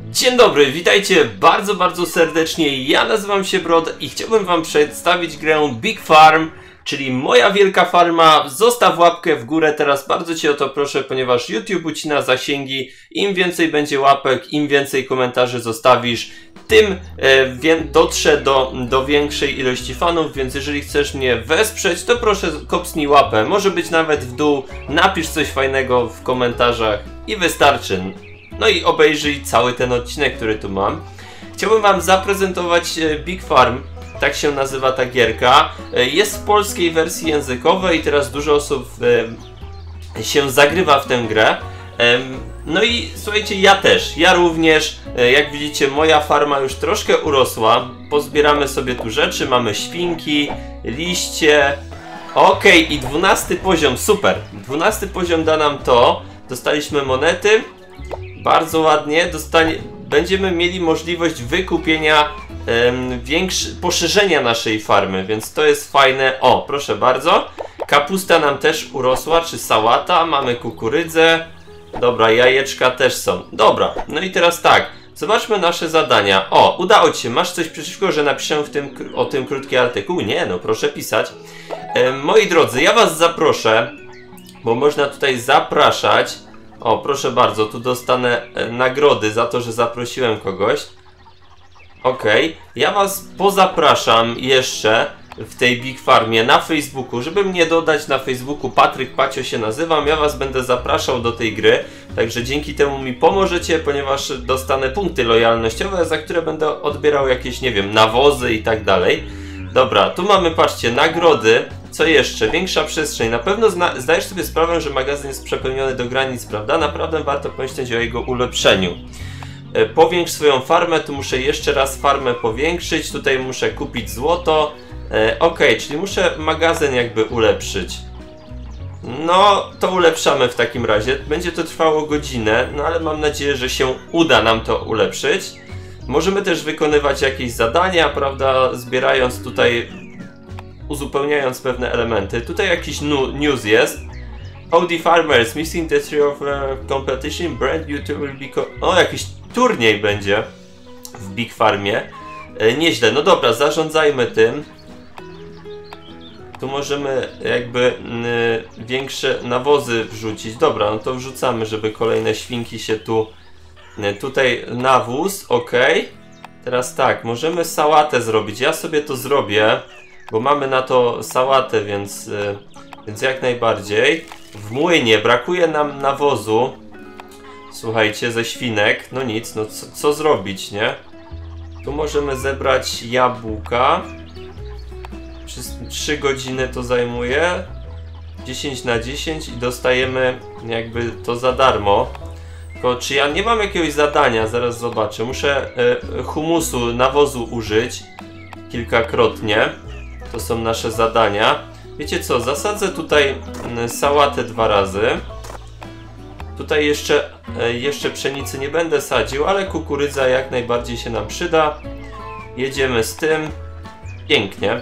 Dzień dobry, witajcie bardzo, bardzo serdecznie. Ja nazywam się Brod i chciałbym Wam przedstawić grę Big Farm, czyli moja wielka farma. Zostaw łapkę w górę, teraz bardzo Cię o to proszę, ponieważ YouTube ucina zasięgi. Im więcej będzie łapek, im więcej komentarzy zostawisz, tym e, dotrze do, do większej ilości fanów, więc jeżeli chcesz mnie wesprzeć, to proszę kopsnij łapę. Może być nawet w dół, napisz coś fajnego w komentarzach i wystarczy. No i obejrzyj cały ten odcinek, który tu mam. Chciałbym Wam zaprezentować e, Big Farm, tak się nazywa ta gierka. E, Jest w polskiej wersji językowej, teraz dużo osób e, się zagrywa w tę grę. No i słuchajcie, ja też, ja również, jak widzicie, moja farma już troszkę urosła. Pozbieramy sobie tu rzeczy, mamy świnki, liście. Okej, i 12 poziom, super. 12 poziom da nam to. Dostaliśmy monety. Bardzo ładnie. Dostanie... Będziemy mieli możliwość wykupienia em, większy... poszerzenia naszej farmy, więc to jest fajne. O, proszę bardzo. Kapusta nam też urosła, czy sałata. Mamy kukurydzę. Dobra, jajeczka też są. Dobra, no i teraz tak. Zobaczmy nasze zadania. O, udało Ci się. Masz coś przeciwko, że napiszę w tym, o tym krótki artykuł? Nie, no proszę pisać. Moi drodzy, ja Was zaproszę, bo można tutaj zapraszać. O, proszę bardzo, tu dostanę e, nagrody za to, że zaprosiłem kogoś. Okej, ja Was pozapraszam jeszcze w tej Big Farmie na Facebooku, żeby mnie dodać na Facebooku, Patryk Pacio się nazywam, ja Was będę zapraszał do tej gry, także dzięki temu mi pomożecie, ponieważ dostanę punkty lojalnościowe, za które będę odbierał jakieś, nie wiem, nawozy i tak dalej. Dobra, tu mamy, patrzcie, nagrody, co jeszcze? Większa przestrzeń. Na pewno zna- zdajesz sobie sprawę, że magazyn jest przepełniony do granic, prawda? Naprawdę warto pomyśleć o jego ulepszeniu. E, Powiększ swoją farmę, tu muszę jeszcze raz farmę powiększyć, tutaj muszę kupić złoto. E, ok, czyli muszę magazyn jakby ulepszyć. No, to ulepszamy w takim razie. Będzie to trwało godzinę, no ale mam nadzieję, że się uda nam to ulepszyć. Możemy też wykonywać jakieś zadania, prawda, zbierając tutaj, uzupełniając pewne elementy. Tutaj jakiś news jest. Howdy Farmers, missing the three of uh, competition, brand YouTube will be... O, jakiś turniej będzie w Big Farmie. E, nieźle, no dobra, zarządzajmy tym. Tu możemy jakby większe nawozy wrzucić. Dobra, no to wrzucamy, żeby kolejne świnki się tu... Tutaj nawóz, ok. Teraz tak, możemy sałatę zrobić. Ja sobie to zrobię, bo mamy na to sałatę, więc, y, więc jak najbardziej. W młynie brakuje nam nawozu. Słuchajcie, ze świnek. No nic, no co, co zrobić, nie? Tu możemy zebrać jabłka. Przez 3 godziny to zajmuje. 10 na 10 i dostajemy jakby to za darmo. Tylko czy ja nie mam jakiegoś zadania? Zaraz zobaczę. Muszę e, humusu, nawozu użyć kilkakrotnie. To są nasze zadania. Wiecie co? Zasadzę tutaj mm, sałatę dwa razy. Tutaj jeszcze, e, jeszcze pszenicy nie będę sadził, ale kukurydza jak najbardziej się nam przyda. Jedziemy z tym. Pięknie.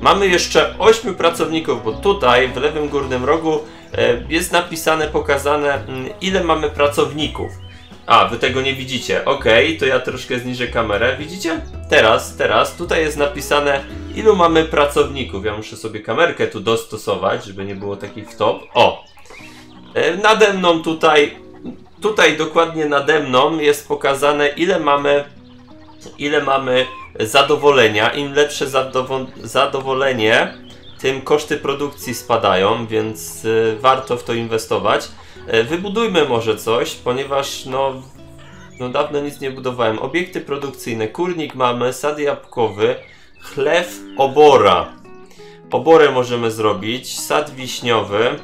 Mamy jeszcze 8 pracowników, bo tutaj w lewym górnym rogu e, jest napisane, pokazane mm, ile mamy pracowników. A, wy tego nie widzicie. Ok, to ja troszkę zniżę kamerę. Widzicie? Teraz, teraz, tutaj jest napisane ilu mamy pracowników. Ja muszę sobie kamerkę tu dostosować, żeby nie było takich wtop. O! E, Nade mną tutaj, tutaj dokładnie nade mną jest pokazane ile mamy, ile mamy zadowolenia. Im lepsze zadowo- zadowolenie, tym koszty produkcji spadają, więc y, warto w to inwestować. E, Wybudujmy może coś, ponieważ no, no dawno nic nie budowałem. Obiekty produkcyjne, kurnik mamy, sad jabłkowy, chlew obora. Oborę możemy zrobić, sad wiśniowy,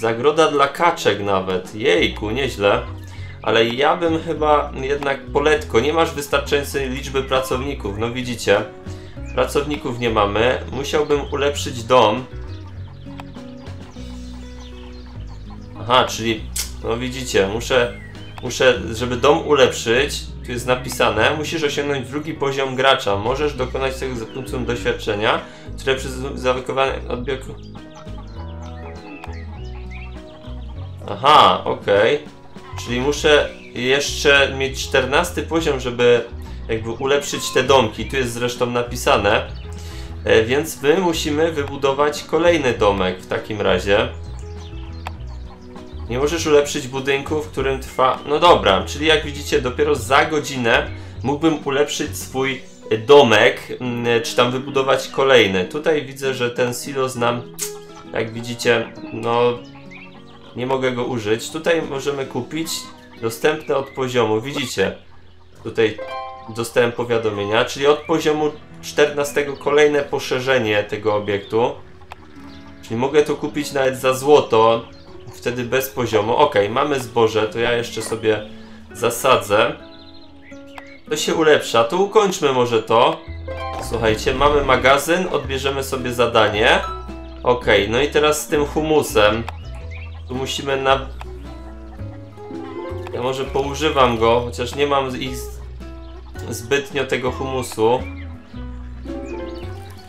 zagroda dla kaczek nawet. Jejku, nieźle. Ale ja bym chyba jednak poletko. Nie masz wystarczającej liczby pracowników. No widzicie, pracowników nie mamy. Musiałbym ulepszyć dom. Aha, czyli no widzicie, muszę, muszę, żeby dom ulepszyć, tu jest napisane, musisz osiągnąć drugi poziom gracza. Możesz dokonać tego za pomocą doświadczenia, które przez zawykowane odbiór... Aha, okej. Czyli muszę jeszcze mieć 14 poziom, żeby jakby ulepszyć te domki. Tu jest zresztą napisane. E, Więc my musimy wybudować kolejny domek w takim razie. Nie możesz ulepszyć budynku, w którym trwa. No dobra, czyli jak widzicie, dopiero za godzinę mógłbym ulepszyć swój domek, mm, czy tam wybudować kolejny. Tutaj widzę, że ten silos nam, jak widzicie, no nie mogę go użyć. Tutaj możemy kupić dostępne od poziomu. Widzicie, tutaj dostałem powiadomienia, czyli od poziomu 14 kolejne poszerzenie tego obiektu. Czyli mogę to kupić nawet za złoto, wtedy bez poziomu. Ok, mamy zboże, to ja jeszcze sobie zasadzę. To się ulepsza, to ukończmy może to. Słuchajcie, mamy magazyn, odbierzemy sobie zadanie. Ok, no i teraz z tym humusem. Tu musimy na... Ja może poużywam go, chociaż nie mam ich zbytnio tego humusu.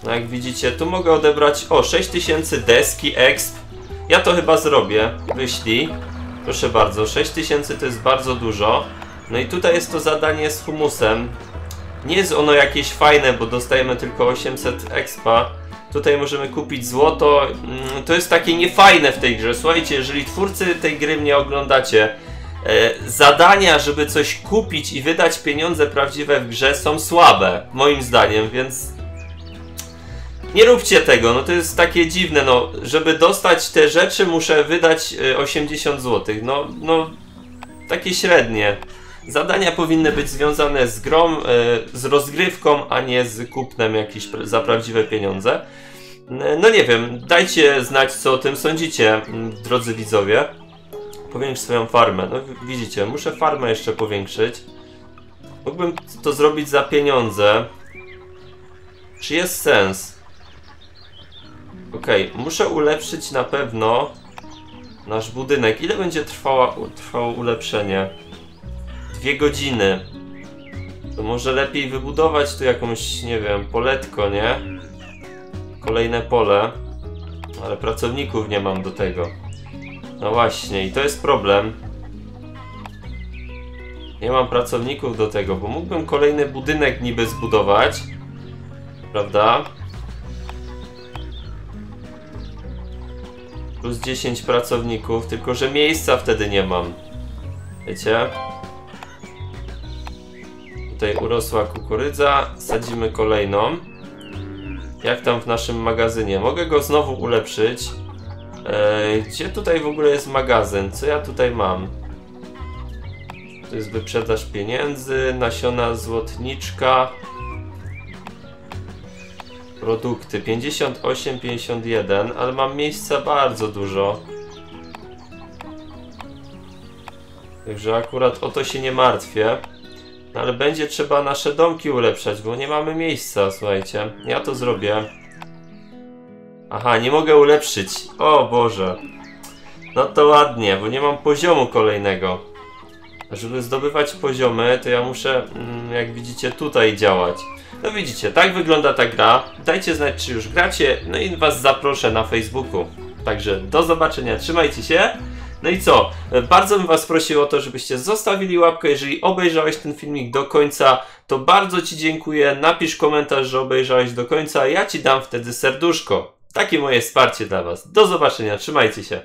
No jak widzicie, tu mogę odebrać, o 6000 deski exp. Ja to chyba zrobię, wyślij. Proszę bardzo, 6000 to jest bardzo dużo. No i tutaj jest to zadanie z humusem. Nie jest ono jakieś fajne, bo dostajemy tylko 800 expa. Tutaj możemy kupić złoto. Mm, To jest takie niefajne w tej grze. Słuchajcie, jeżeli twórcy tej gry mnie oglądacie, zadania, żeby coś kupić i wydać pieniądze prawdziwe w grze są słabe, moim zdaniem, więc nie róbcie tego, no to jest takie dziwne, no, żeby dostać te rzeczy muszę wydać e, 80 zł, no, no, takie średnie. Zadania powinny być związane z grą, e, z rozgrywką, a nie z kupnem jakichś za prawdziwe pieniądze. E, No nie wiem, dajcie znać co o tym sądzicie, drodzy widzowie. Powiększ swoją farmę. No widzicie, muszę farmę jeszcze powiększyć. Mógłbym to zrobić za pieniądze. Czy jest sens? Okej, muszę ulepszyć na pewno nasz budynek. Ile będzie trwała, trwało ulepszenie? Dwie godziny. To może lepiej wybudować tu jakąś, nie wiem, poletko, nie? Kolejne pole. Ale pracowników nie mam do tego. No właśnie, i to jest problem. Nie mam pracowników do tego, bo mógłbym kolejny budynek niby zbudować. Prawda? Plus 10 pracowników, tylko że miejsca wtedy nie mam. Wiecie? Tutaj urosła kukurydza, sadzimy kolejną. Jak tam w naszym magazynie? Mogę go znowu ulepszyć. Gdzie tutaj w ogóle jest magazyn? Co ja tutaj mam? To jest wyprzedaż pieniędzy, nasiona złotniczka. Produkty 58, 51, ale mam miejsca bardzo dużo. Także akurat o to się nie martwię. No ale będzie trzeba nasze domki ulepszać, bo nie mamy miejsca, słuchajcie. Ja to zrobię. Aha, nie mogę ulepszyć. O Boże. No to ładnie, bo nie mam poziomu kolejnego. A Żeby zdobywać poziomy, to ja muszę, mm, jak widzicie, tutaj działać. No widzicie, tak wygląda ta gra. Dajcie znać, czy już gracie, no i was zaproszę na Facebooku. Także do zobaczenia, trzymajcie się. No i co? Bardzo bym was prosił o to, żebyście zostawili łapkę. Jeżeli obejrzałeś ten filmik do końca, to bardzo ci dziękuję. Napisz komentarz, że obejrzałeś do końca, ja ci dam wtedy serduszko. Takie moje wsparcie dla was. Do zobaczenia, trzymajcie się.